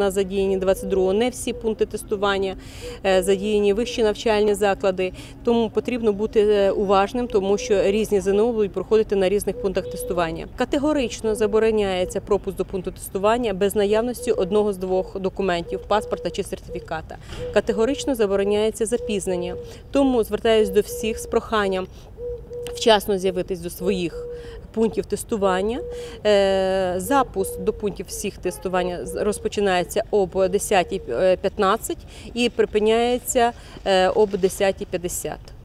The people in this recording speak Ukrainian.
нас задіяні 22-го не всі пункти тестування, е, задіяні вищі навчальні заклади. Тому потрібно бути е, уважним, тому що різні ЗНО будуть проходити на різних пунктах тестування. Категорично забороняється пропуск до пункту тестування без наявності одного з двох документів паспорта чи сертифіката. Категорично забороняється запізнення. Тому звертаюся до всіх з проханням вчасно з'явитись до своїх пунктів тестування. Е, Запуск до пунктів всіх тестування розпочинається об 10.15 і припиняється е, об 10.50.